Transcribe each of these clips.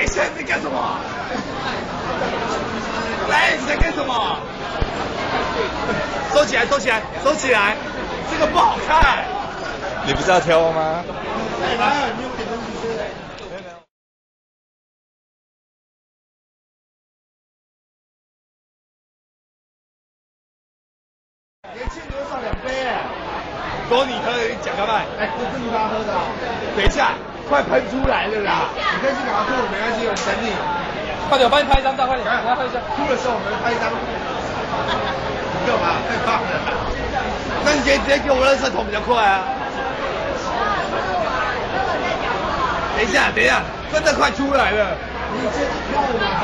你在干什么？来，你在干什么？收起来，收起来，收起来，这个不好看。你不是要挑吗？来，你有点东西吃。年轻人上两杯？多你喝，你讲干嘛？哎，这是你他喝的。等一下，快喷出来了啦！你可以去给他吐，没关系，我等你。快点，我帮你拍一张照，快点，来喝一下。哭的时候我们拍一张。干嘛？太棒了！那你直接直接给我热色桶比较快啊。等一下，等一下，真的快出来了。你先吐嘛。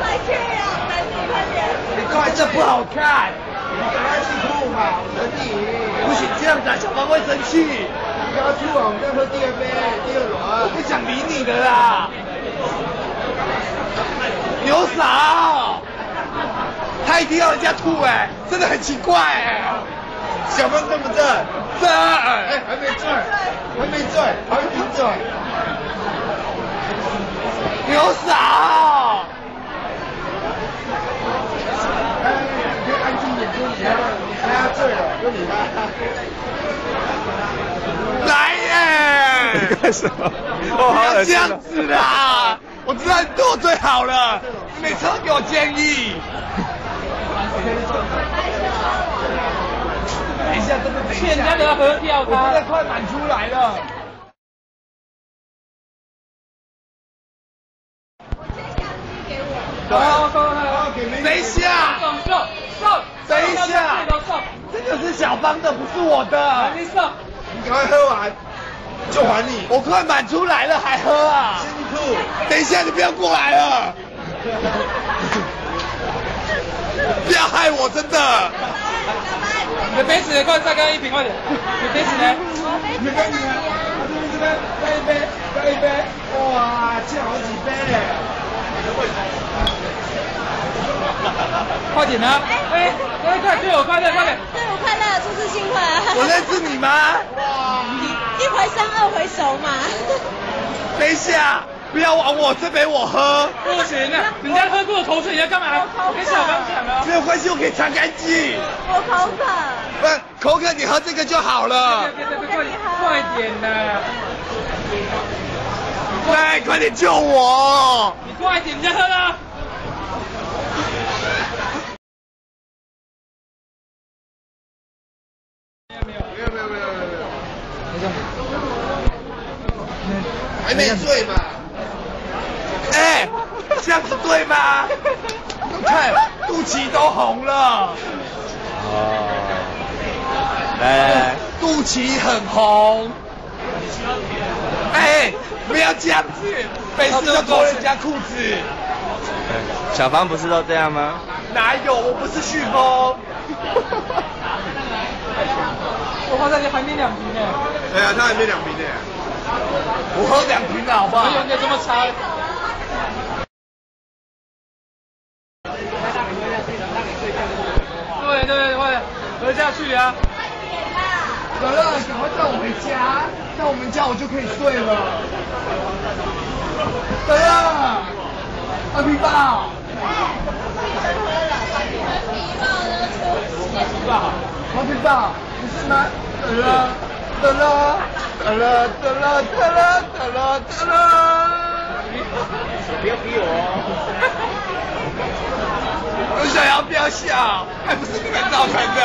快去啊！等你快点。你快，这不好看。你赶快去吐嘛，我等你。不行，这样子小芳会生气。你赶快吐啊，我们再喝第二杯，你的啦。牛嫂，他一定要人家吐哎，真的很奇怪哎。小芳正不正？正。哎，还没醉，还没醉，还没醉。牛嫂。哎，你可以安静点，你要你还要醉了。来耶！干什么？不要这样子啦！我知道你对我最好了，你每次都给我建议。等一下，真的等一下。欠人家的要喝掉我现在它。快满出来了。好，快快快！等一下，送送送！等一下这都送，这个是小芳的，不是我的。你送。你赶快喝完，就还你。我快满出来了，还喝啊？辛苦。等一下，你不要过来了。不要害我，真的。你的杯子呢？快再干一瓶，快点！你的杯子呢？你跟你啊，这边再一杯，再一杯。哇，欠好几杯。快点啊！哎哎，快，对我快乐，快点！对我快乐，出事幸快啊！我认识你吗？一回生二回熟嘛。等一下，不要往我这杯我喝。不行啊！人家喝过的口水，你要干嘛？我跟小芳讲啊。没有关系，我可以擦干净。我口渴。不，口渴你喝这个就好了。快点，快点快点救我！你快点，人家喝了。没有没有。没有没有没有没有没有。还没醉吗？哎，这样子对吗？看，肚脐都红了。哦。来肚脐很红。哎，不要这样子，每次都脱人家裤子。小芳不是都这样吗？哪有？我不是飓风。我好像你还没两瓶呢。对啊，他还没两瓶呢。我喝两瓶了，好不好？没有你这么差。对对对，快点喝下去啊！可乐，赶快带我回家，在我们家我就可以睡了。可乐，二皮豹。黄皮豹，你是吗？得了，得了，得了，得了，得了，得了，得了。不要逼我。我想要不要笑，还不是你们造成的。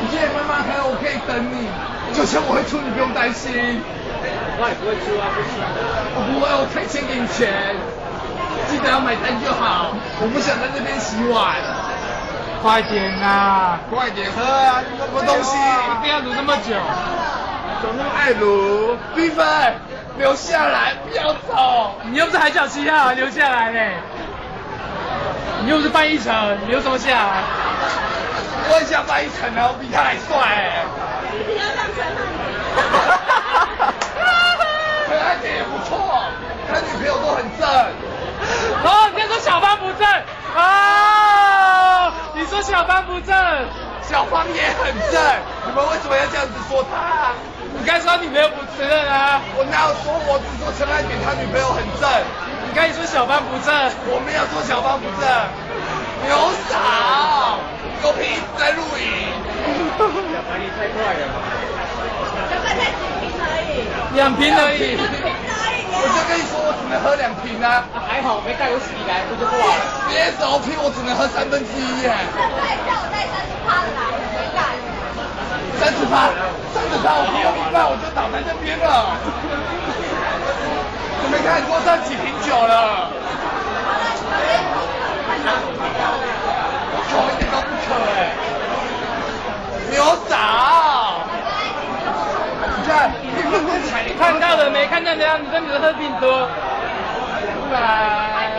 你现在慢慢喝，我可以等你。就算我会出，你不用担心。我也不会出啊，不行。我不会，我可以先给你钱，记得要买单就好。我不想在这边洗碗。快点呐！快点喝啊！什么东西？不要卤那么久。怎么那么爱卤？冰粉，留下来，不要走。你又不是海角七号，留下来嘞。你又不是范逸臣，你留什么下来？我也想范逸臣啊，我比他还帅哎。你要让陈可爱点也不错，他女朋友都很正。哦，你说小芳不正啊？小芳不正？小方也很正，你们为什么要这样子说她？你刚才说他女朋友不承认啊？我哪有说？我只说陈汉典他女朋友很正，你刚才说小方不正，我没有说小方不正。牛嫂，狗屁一直在录影。两瓶而已。我就跟你说，我只能喝两瓶啊。还好没带我起来，我就挂了？别走瓶，我只能喝三分之一耶。三十趴，三十趴，我没有一半我就倒在这边了。我没看桌上几瓶酒了。我口一点都不渴哎。牛嫂，你看，你看到了没？看到没有？你跟你的喝饼多。来，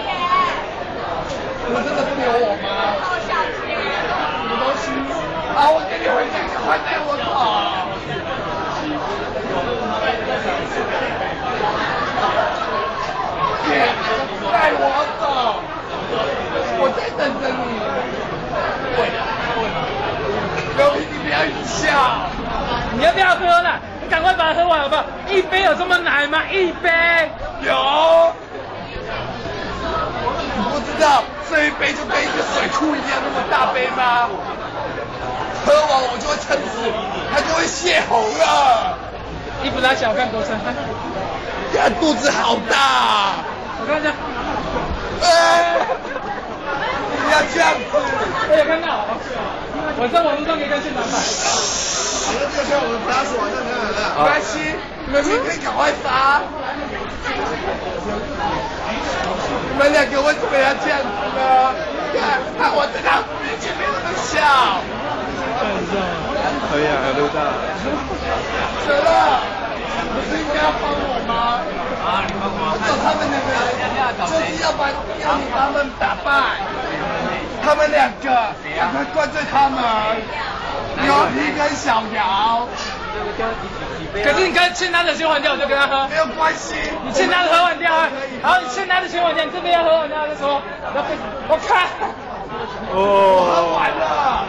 我真的不留我吗？什么东西？啊，我给你回家，快带我走。带我走，我在等着你。刘皮，你不要一笑。你要不要喝了？你赶快把它喝完好不好？一杯有这么难吗？一杯。有。你不知道这一杯就跟一个水库一样那么大杯吗？喝完我就会撑死，它就会泄洪了。你比他小，看多深。呀，肚子好大。我看一下。哎，不要这样子。我有看到。我在网络上可以看现场版。好了，这个票我们 Plus 网上看好了。没关系，你们明天赶快发。你们两个为什么要这样子呢？看，看我在他面前没那么笑。可以啊，有录到。怎了？不是应该要帮我吗？啊，你帮我。找他们两个人，就是要把要你把他们打败。他们两个，赶快灌醉他们。牛皮跟小姚。可是你跟欠他的先还掉，我就跟他喝。没有关系。你欠他的喝完掉啊。好，你欠他的先还掉，你这边要喝完掉再说。我看。哦。喝完了。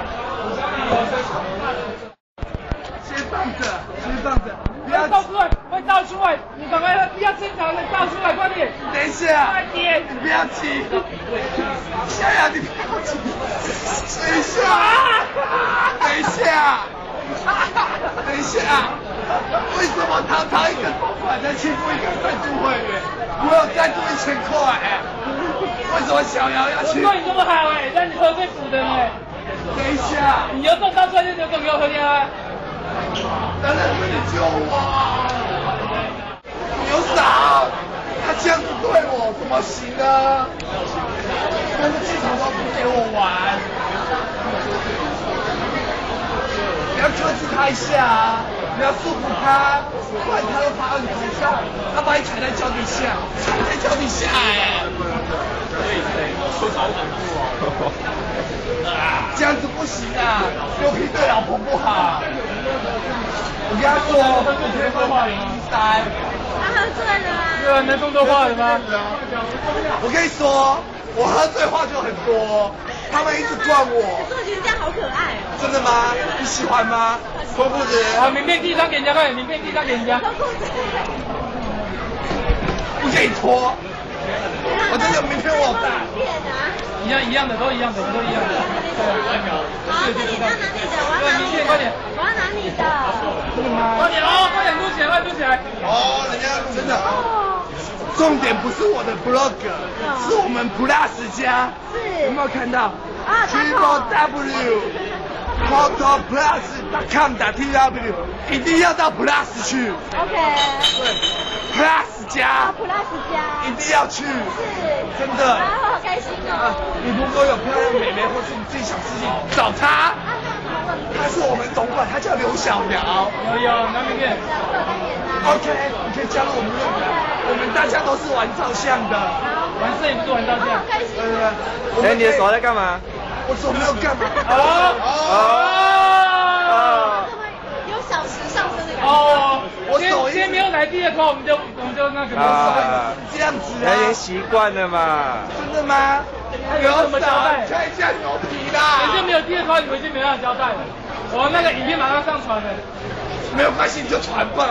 先放着，先放着，不要倒出来，快倒出来！你赶快，不要正常的倒！等一下！你不要急，小雅，你不要急，等一下，等一下，等一下，为什么堂堂一个公馆在欺负一个赞助会员？我有赞助一千块，为什么小姚要去？我对你这么好哎，让你喝醉死的哎！等一下，你要动刀出来就留给我喝掉啊！当然是你救我！牛嫂，他这样子对我怎么行呢？但是剧场都不给我玩，你要克制他一下啊！你要束缚他，不然他都爬到你头上，他把你踩在脚底下，踩在脚底下哎！说好恐怖哦！这样子不行啊，牛皮对老婆不好。我跟他说，我今天喝话零三。他喝醉了吗？对啊，能这么多话的吗？我跟你说，我喝醉话就很多，他们一直灌我。我觉得这样好可爱哦。真的吗？你喜欢吗？脱裤子。好，名片递一张给人家，快点，名片递一张给人家。脱裤子。不给你脱。我这个名片我有带。一样一样的，都一样的，都一样的。好，那你要拿你的，我要拿你的。快点，我要拿你的。快点哦，快点录起来，快点录起来。哦，人家真的。重点不是我的 blog，是我们 Plus 家。是。有没有看到？啊，Triple W。photoplus.com.tw 一定要到 Plus 去。OK。对，Plus 家。Plus 家。一定要去。是。真的。啊，好开心哦。你如果有漂亮的美眉，或是你自己想事情，找她。她是我们总管，她叫刘小苗。有有，那明天。OK，你可以加入我们乐团，我们大家都是玩照相的。玩摄影不是玩照相。好开心。对对对。哎，你的手在干嘛？我手没有干嘛。哦哦。有小时上升的感觉。哦，我手今天没有来第二口，我们就我们就那个。啊，这样子有啊。人习惯了嘛。真的吗？有什么交代？看一下牛皮啦。人家没有第二口，你回去没办法交代。我那个影片马上上传了。没有关系，你就传吧。